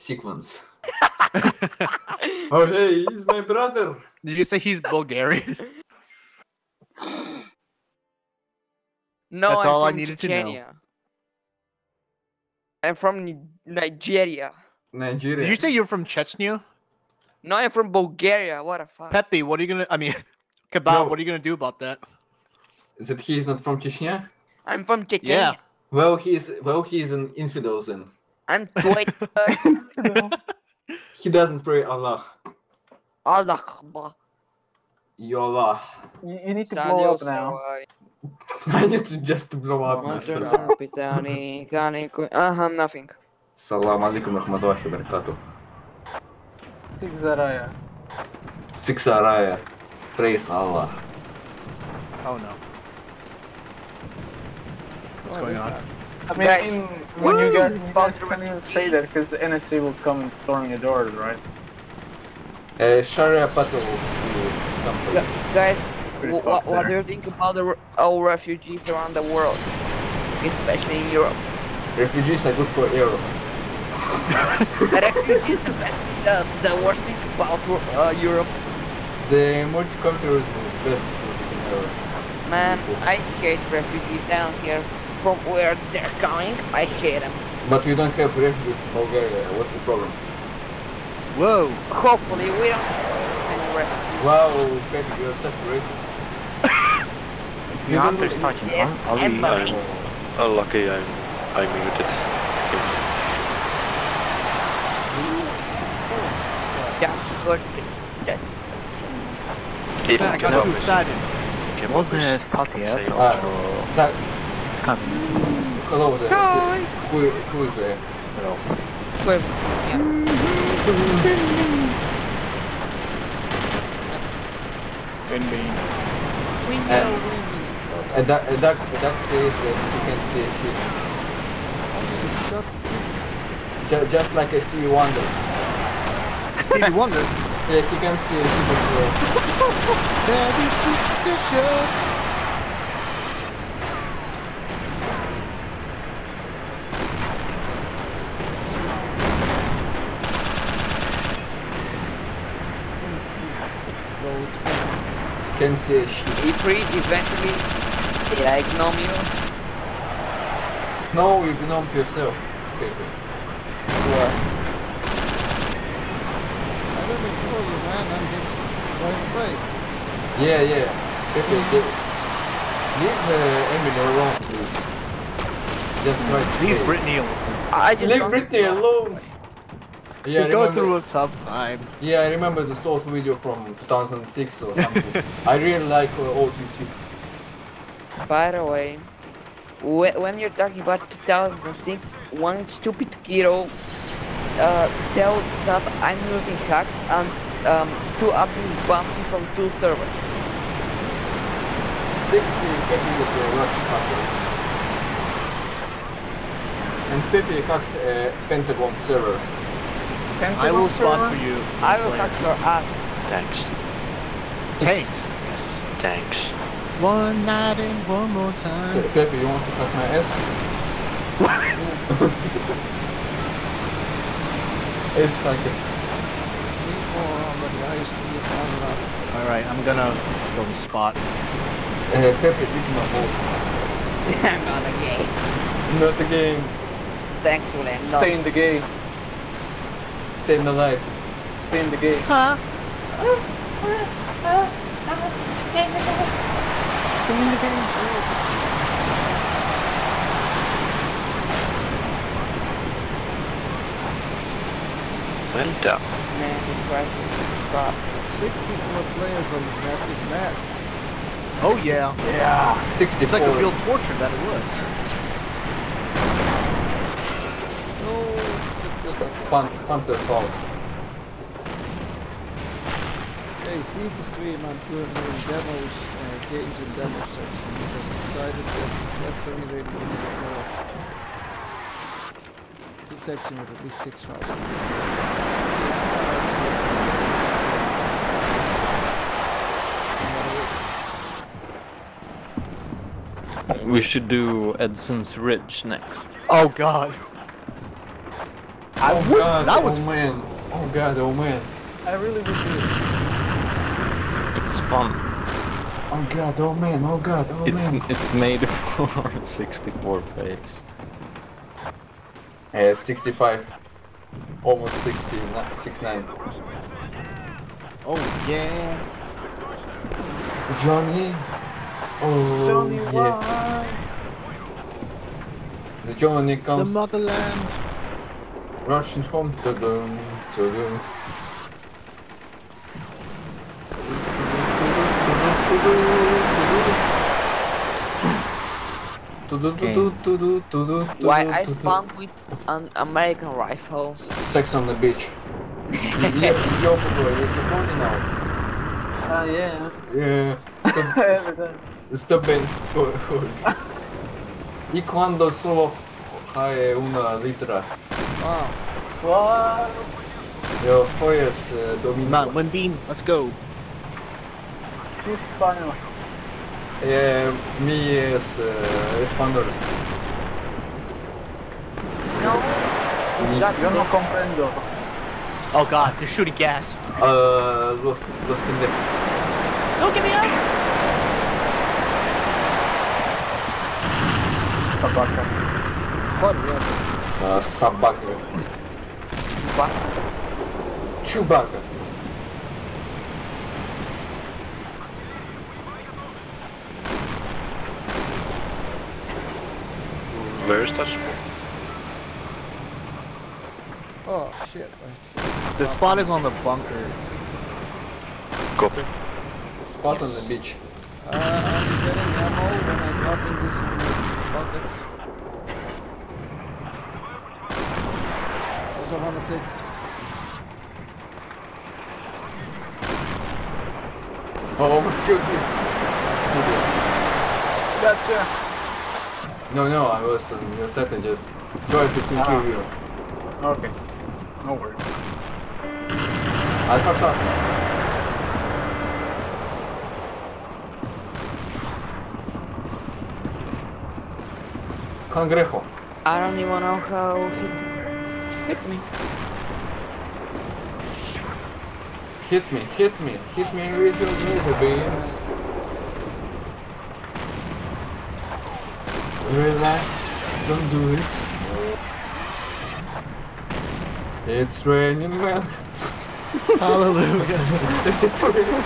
sequence. oh hey, he's my brother. Did you say he's Bulgarian? No, That's I'm all I from needed to know. I'm from Nigeria. Nigeria. Did you say you're from Chechnya? No, I'm from Bulgaria. What a fuck. Pepe, what are you gonna? I mean, Kebab, No. what are you gonna do about that? that he is not from Chechnya? I'm from Chechnya. Yeah. Well, he is. Well, he is an infidel then. I'm Twitch. He doesn't pray Allah. Allah Akbar. Ya Allah. You, you need to blow up now. I need to just blow up myself. Madonna, Pitani, Gani, Ku- Uh-huh, nothing. Salam alaikum rahmatullahi wa barakatuh. Six Zaraya. Six Araya. Praise Allah. Oh no. What's going on? I mean, Guys, in, when you guys, woo! you guys Bathroom can't even say that because the NSA will come and storm your doors, right? Uh, Sharia patrols will come for you. Guys, what, what do you think about the, all refugees around the world? Especially in Europe. Refugees are good for Europe. The refugees, the best, the, the worst thing about uh, Europe. The multiculturalism is the best for the Europe. Man, I hate refugees down here. From where they're coming, I hate them. But we don't have refugees in Bulgaria. What's the problem? Whoa! Hopefully, we don't have any refugees. Wow, baby, you're such a racist. You Yeah, don't there's really- touching. Yes, I'll and be, money. I'm, oh, lucky I'm, I muted. Yeah, good. That- Keep I got too excited. Wasn't it Tati yet? Uh, that, Can't hello there. Hi. Who, who is there? Wait, yeah. We Uh, know. A duck, a duck, a duck says that he can't see shit. Ju- just like a Stevie Wonder. Stevie Wonder. Yeah, he can't see shit as well. Very superstitious. Can't see shit. Ifrit eventually did I gnome you? No, you belong to yourself, baby. What? I don't ignore you, man. I'm just trying to play. Yeah, yeah. Pepe, get, leave uh, Emily alone, please. Just try to Leave play. Brittany alone. I just Leave wanted Britney alone. Yeah, I She's going through a tough time. yeah, I remember the old video from 2006 or something. I really like uh, old YouTube. By the way, whe- when you're talking about 2006, one stupid kiddo uh, tell that I'm using hacks and um, two admins banned me from two servers. Technically, Pepe is a Russian hacker. And Pepe hacked a Pentagon server. I will spawn for you. I will player. hack your ass. Thanks. Tanks. Yes. Thanks. One night and one more time. Pe- Pepe, you want to hack my ass? it's fucking. Need more on the ice to use not enough. All right, I'm gonna go and spot. Uh, Pepe, lick my balls. I'm not a gay. Not again. Thankfully, I'm not. Stay in the gay. Staying alive. Stay in the gay. Huh? Well done. Man, this rifle is crap. 64 players on this map is mad. Oh yeah. Yeah. 64. It's like a real torture that it was. No, that killed that Pan- person. Panzerfaust. Hey, see the stream, I'm currently in demos, uh, games and demo section because I decided that that's the really we need it more. It's a section with at least six files. We should do Edson's Ridge next. Oh god. I Oh would. god, that oh was- man. Oh god, oh man. I really would do it. It's fun. Oh god, oh man, oh god, oh It's man. it's made for 64 players. Yeah, 65. Almost 60, 69. Oh yeah. Johnny. Oh Johnny, yeah. why? The Johnny The comes motherland. Rushing home. Ta-dum, ta-dum. Why I spawned with an American rifle? Sex on the beach. yeah, yo, boy, you're supporting now. Ah, yeah. Yeah, stop, Every time. sta bene. Oh, oh. Y quando solo hai una litera. Wow. What? Yo, juegas eh, domingo. Man, Wimbean, let's go. Who's Spanish? Eh, mi es eh, español. No. Mi- God Yo no comprendo. Oh god, they're shooting gas. Ah, los, los pendejos. Don't get me out. Tabaca. What weather? Ah, собака. What? Чубака. Where is that spot? Oh shit. I The spot is on the bunker. Copy. Spot on Yes. the beach. Uh, I'm getting ammo Also, I want to. Oh, almost killed you. Gotcha. No, no, I was on your set and just tried to, to Ah. kill you. Okay. No worries. Alpha shot. Cangrejo. I don't even know how he hit me. Hit me, hit me, hit me with your laser beams. Relax, don't do it. It's raining, man. Hallelujah. it's raining.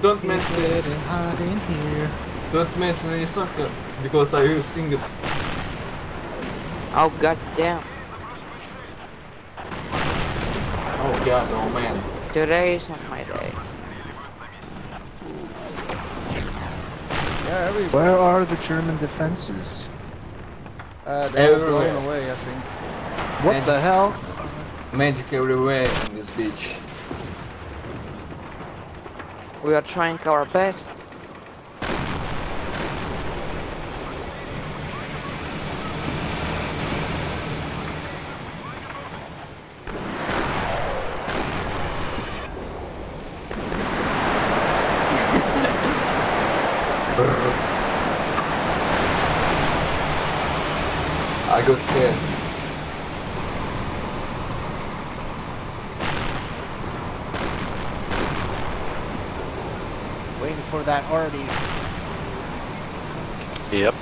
Don't it's mention it. getting hot in here. Don't mention any soccer because I will sing it. Oh god damn. Oh god, oh man. Today is not my day. Yeah, everywhere. Where are the German defenses? Uh, they're all Everywhere. blown away, I think. What And- the hell? Magic everywhere in this beach. We are trying our best. Brrrt. I got scared. Waiting for that already. Yep.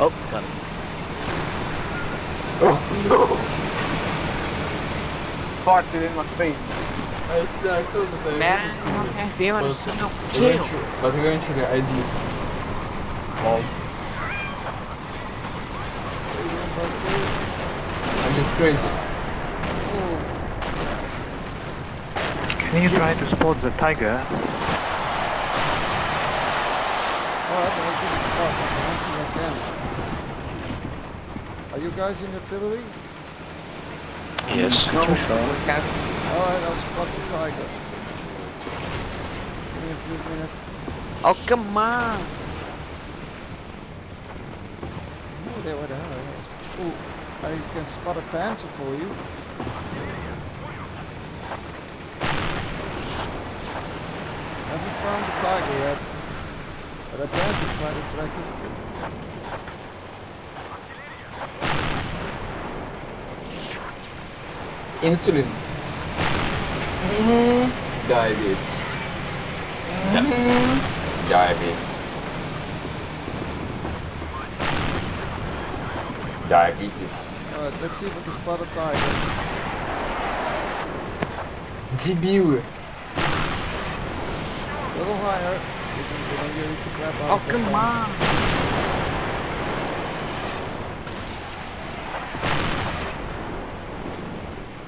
Oh, got it. Oh no! Farted in my face. I saw, I saw that I Man, wanted to kill you. okay, even But kill. eventually, but eventually I did. Oh. I'm just crazy. Can you try to spot the tiger? Alright, I'll give it spot. That's the one I can. Are you guys in artillery? Yes. Have Alright, I'll spot the tiger. Give me a few minutes. Oh come on! No idea where the hell is. Ooh, I can spot a panzer for you. Haven't found the tiger yet. But a panzer's quite attractive. insulin. Mm-hmm. Diabetes. Mm-hmm. Diabetes. Diabetes. Alright, let's see what the spot of time Debiel. A little higher. Oh, come on.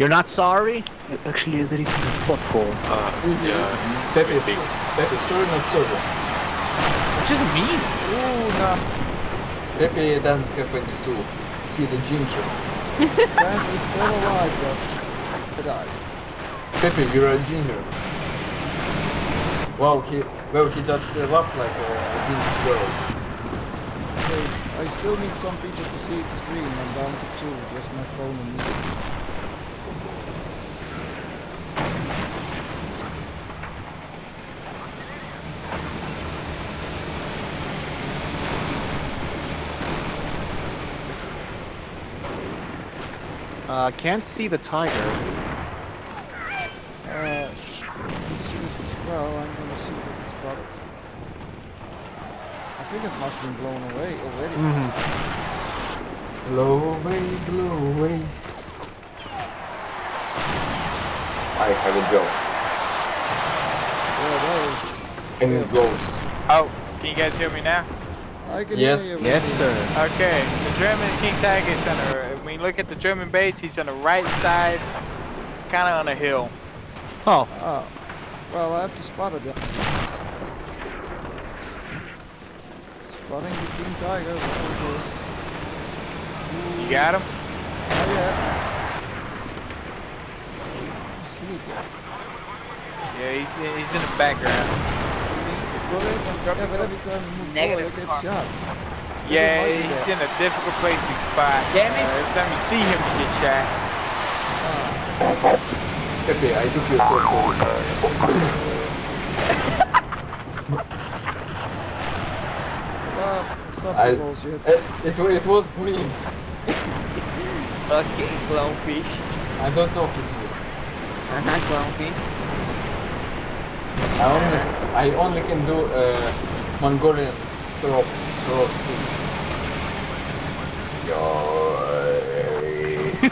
You're not sorry? Actually, there is a spot for. Uh, yeah. Pepe, Big. Pepe, sorry not sorry. What does it mean? Ooh, nah. Pepe doesn't have any soul. He's a ginger. Friends, we're still alive, though. I died. Pepe, you're a ginger. Wow, he well he does uh, laugh like a ginger girl. Okay, I still need some people to see the stream. I'm down to two, just my phone and me. Uh, can't see the tiger. Uh, let's see it as well. I'm gonna see if I can spot it. I think it must have been blown away already. Mm-hmm. Blow away, blow away. I have a job. Yeah, that was. And it blows. Oh, can you guys hear me now? I can Yes. hear you. Yes, sir. Okay, the German King Tiger Center on the. When you look at the German base, he's on the right side, kind of on a hill. Oh, Ah, well, I have to spot it then. Spotting the king tiger, whatever it is. You got him? Not yet. See it yet. Yeah, he's he's in the background. Yeah, but every time I move Negative forward, I score. get shot. Yeah, Never he's that. in a difficult placing spot. Damn it. Uh, every time you see him, you get shot. Pepe, I took your social. well, stop I- the bullshit. It, wa- it was me. Okay, clownfish. I don't know who it is. Uh-huh, clownfish. I only I only can do uh, Mongolian throw throw thing.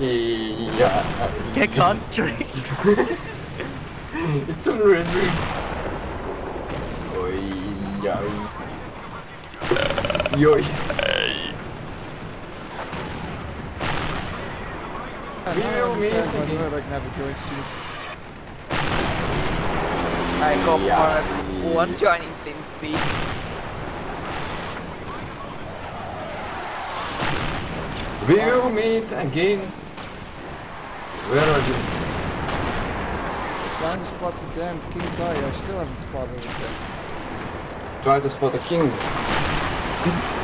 Yeah. Get concentrate. It's already. Oi, yo. Yo. I Video understand me. why Murdoch never joins Teams. I hope Yeah. for one joining TeamSpeak. We will meet again. Where are you? Trying to spot the damn king tiger. I still haven't spotted it yet. Try to spot the king.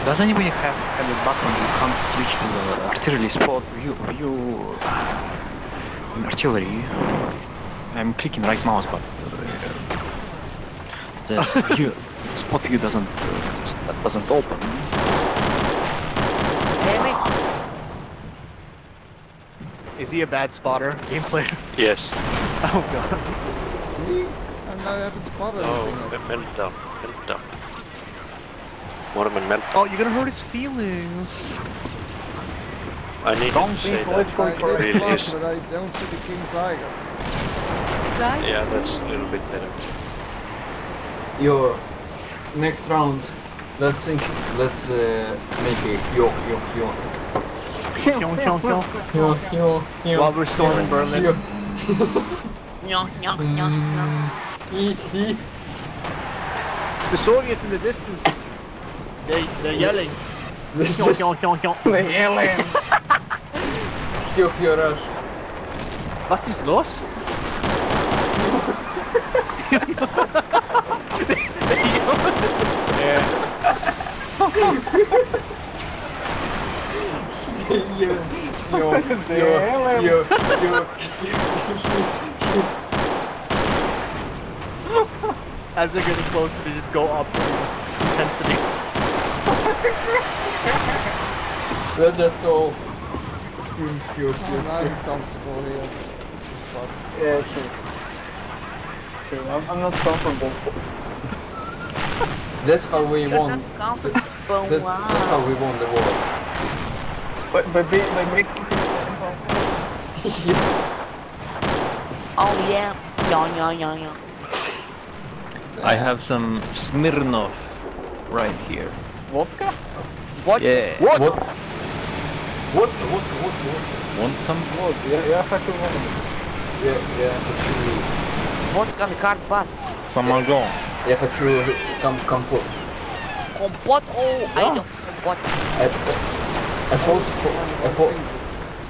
Does anybody have, have a button you can't switch to the artillery spot view view in artillery? I'm clicking right mouse, but uh, the view spot view doesn't uh, doesn't open. Damn it! Is he a bad spotter, game player? Yes. Oh god. Me? And I haven't spotted Oh, anything yet. meltdown. Meltdown. Mormon meltdown. Oh, you're gonna hurt his feelings. I need Don't to say that. go I for did it. spot, but I don't see the king tiger. Yeah, that's a little bit better. Your next round. Let's think. Let's uh, make a yo yo yo Hyung, hyung, hyung. yo yo yo. While we're storming Berlin. The Soviets in the distance. They they're yelling. Is kyon, kyon, kyon. They're yelling. Hjo Rush. Was ist los? As they're getting closer, they just go up in intensity. They're just all scream Hjo oh, I'm not Hjo comfortable here. This spot. Yeah, true. True. I'm, I'm not comfortable. That's how we You're won. not comfortable. That's, that's how we won the war. But but be, by making yes. Oh yeah. Yeah, yeah, yeah, yeah. I have some Smirnov right here. vodka? What? Yeah. What? Vodka, vodka, vodka, vodka. Want some? Вот, я, я хочу воду. Я, я хочу... Vodka and hard bus. Samagon. Я хочу ком компот. Компот? Oh, I don't compot. I, I bought for... I bought...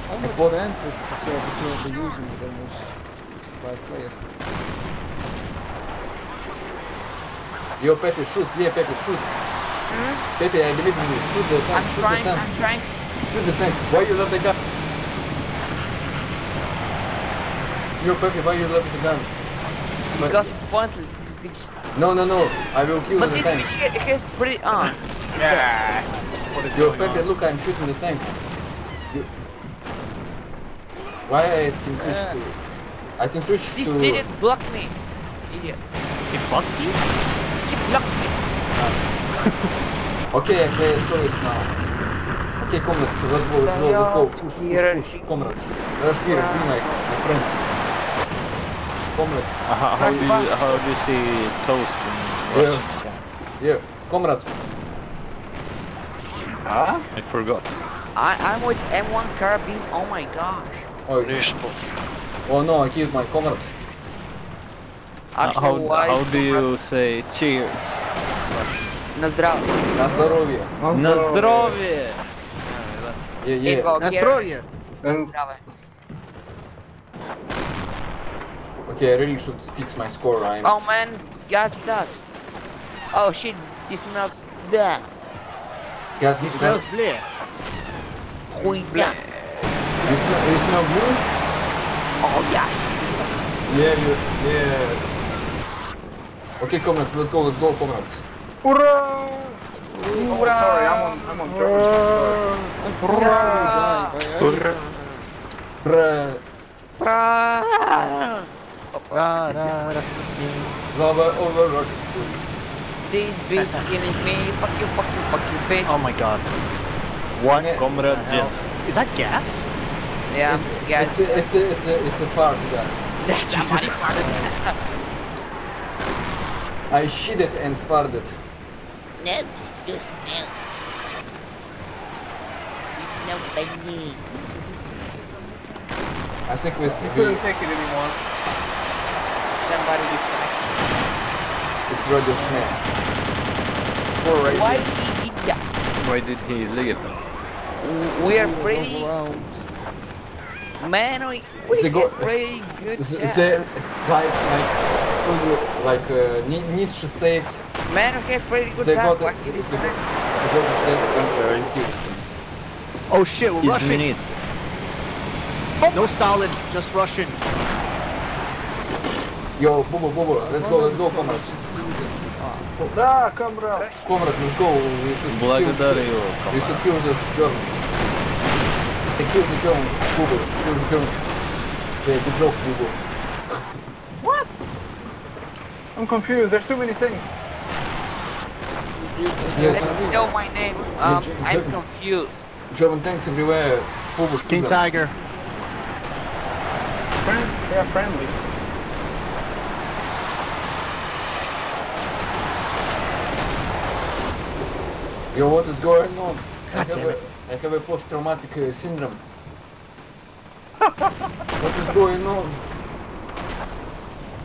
How much bought- bandwidth the server currently using with almost 65 players? Yo, Pepe, shoot. Yeah, Pepe, shoot. Pepe, I believe in you. Shoot the tank. I'm shoot trying, the I'm tank. trying. Shoot the tank. Why you love the gun? Yo, Pepe, why you love the gun? Because it's pointless, this bitch. No, no, no. I will kill But the this tank. bitch ha- has pretty. Ah. Yeah. What is Yo, going Pepe, on? look, I'm shooting the tank. You... Why I team switch Yeah. to... I team switch This to... idiot blocked me. Idiot. He blocked you? He blocked me. Okay, I play stories now. Okay, comrades, let's go, let's go, let's go. Push, push, push, comrades. Rush me, rush me, my, my friends. Comrades, Uh, how, how do you how do you see toast in Russian? yeah, comrades. Huh? I forgot. I, I'm with M1 carbine. Oh my gosh. Oh, New spot. oh no, I killed my comrade. Uh, Actually, how, why how is do you say cheers? На здравие. На здоровье. На здоровье! Yeah, that's Yeah, Hey, yeah. Bulgaria. На здоровье! На здравие. Okay, I really should fix my score. I'm. Oh man, gas ducks. Oh shit, this smells bad. Gas he smells blear. Ruin blear. You smell, you smell blue? Oh, yes. Yeah, yeah. Okay, comrades, let's go, let's go, comrades. Hurrah! Hurrah! Oh, sorry, I'm on, I'm on Hurrah! Hurrah! Hurrah! Hurrah! Hurrah! Hurrah! Hurrah! Hurrah! these bitch killing me. Fuck you, fuck you, fuck you, bitch. Oh my god. What? Comrade Jin. Is that gas? Yeah, gas. It's a, it's a, it's a, it's a fart gas. That's Jesus. farted. I shit it and farted. That's just no. It's no funny. I think we're... We couldn't take it anymore. Somebody disconnected. It's Roger Smith. Why did he yeah. Why did he leave? We are pretty... Man, we, we go pretty good the, the, Like, like, like uh, Nietzsche said... Man, we have pretty good is Houston. Oh shit, we're He's Russian. Oh. No Stalin, just Russian. Yo, Bubu, Bubu, let's go, let's go, comrades. Succeeded. Ah, Да, камбра. Comrade, let's go. We should kill, Благодарю, we should комрад. kill those Germans. They kill the Germans, Bubu, kill the Germans. Yeah, good job, Bubu. I'm confused. There's too many things. Yeah, Let me know my name. Um, J- I'm J- confused. German tanks everywhere. Bubu, shoot King them. Tiger. Friend, they are friendly. Yo, what is going on? I God have, damn a, it. I have a post-traumatic uh, syndrome. what is going on?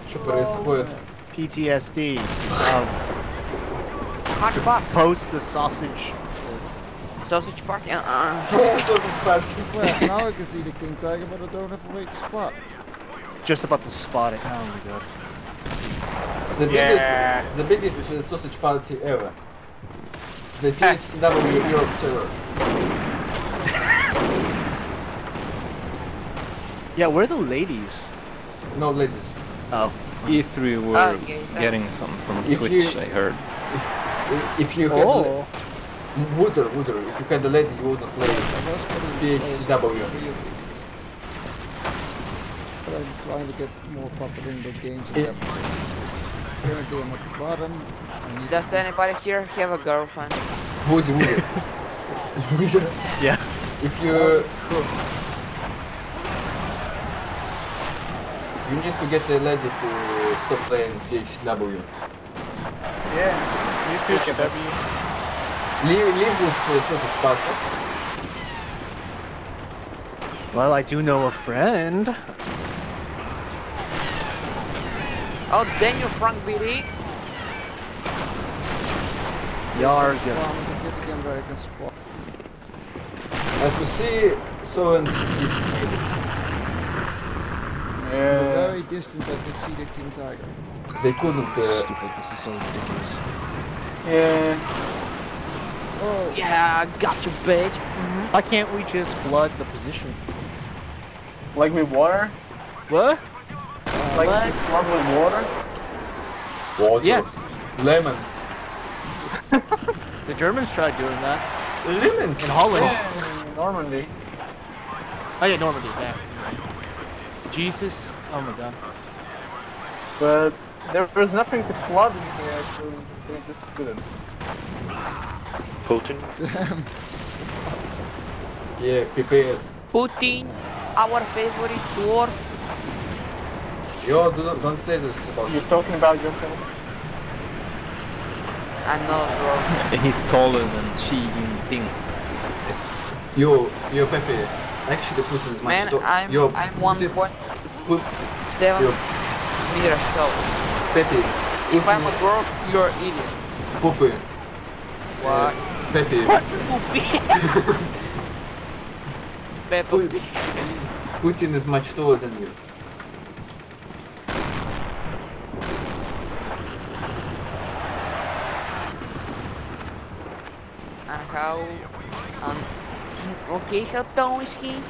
Что происходит? PTSD. Um, hot box. Post the sausage. Sausage party? Uh-uh. Sausage party. Well, now I can see the king tiger, but I don't have a way to spot. Just about to spot it. Oh my god. The Yeah. biggest, the biggest uh, sausage party ever. The VHCW Europe server. Yeah, where are the ladies? No ladies. Oh. E3 were Ah, okay, so- getting some from If Twitch, you- I heard. If you had Oh. Woozer, Woozer, if you had the lady, you wouldn't play. I was getting VHCW. players for free at least. But I'm trying to get more popular in the games and Yeah. episodes. Currently I'm at the bottom. Does anybody here have a girlfriend? Woozy, Woozy. Woozer, Yeah. if you... You need to get the lady to stop playing VHCW. Yeah. You too, Shabby. Leave, leave this uh, sausage party. Well, I do know a friend. Oh, Daniel Frank BD? Yarg. Well, I'm at the kid again where I can spot. As we see, so and Steve made it. At a Yeah. very distant I could see the king tiger. They couldn't... Uh, Stupid. This is so ridiculous. Yeah. Oh, Yeah, I got you, bitch. Why can't we just flood the position? Like with water? What? Like flood with water? water. Yes. Lemons. The Germans tried doing that. Lemons! In Holland. Yeah, in Normandy. Oh yeah, Normandy. Yeah. Jesus. Oh my god. But there was nothing to flood in here, so they just couldn't. Putin. damn. Yeah, PPS. Putin, our favorite dwarf. Yo, do not, don't say this about You're talking about yourself? I'm not a dwarf. He's taller than Xi Jinping. Yo, yo, Pepe. Actually, Putin is much Man, sto- I'm Yo, I'm Putin- 1.7 Yo, meters tall. Pepe. If I'm a Putin- dwarf, you're an idiot. Puppy. What? Uh, Pepe. Poopy. Peppa Pu- Pig. Putin is much taller than you. En how... Um, Oké, gaat dan misschien?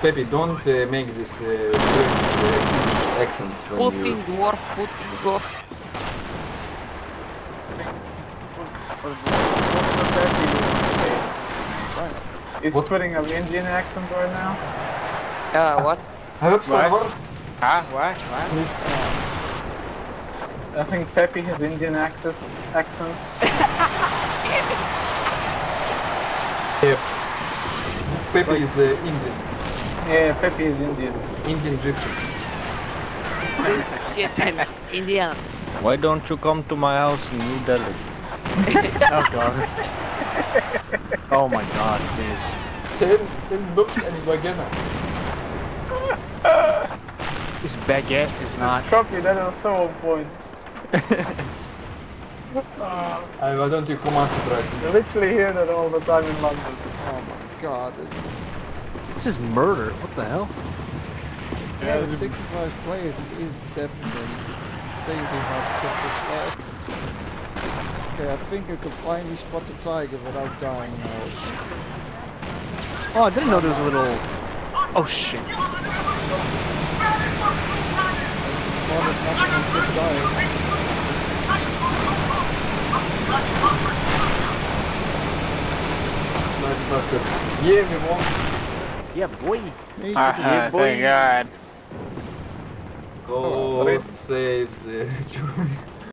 Pepe, don't uh, make this uh, French uh, accent when you... Dwarf, Putin dwarf. Fine. Is What? putting an Indian accent right now? Uh, what? Herb Salvador? Ah, why? Why? I think Pepe has Indian access, accent. accent. Pepe is uh, Indian. Yeah, Pepe is Indian. Indian gypsy. Shit, I'm Indian. Why don't you come to my house in New Delhi? Oh god. oh my god, please. Send, send books and vagina. This baguette is not. Trophy, that was so on point. Why don't you come out to Brazil? you literally hear that all the time in London. Oh my god. This is murder. What the hell? yeah, with 65 players, it is definitely insanely hard to capture flag. Okay, I think I can finally spot the tiger without dying now. Oh, I didn't know there was a little. Oh shit. Spotted nothing and kept dying. Nice bastard. Yeah, we won. Yeah, boy. Me Ah, to the ah, thank God. God save the German.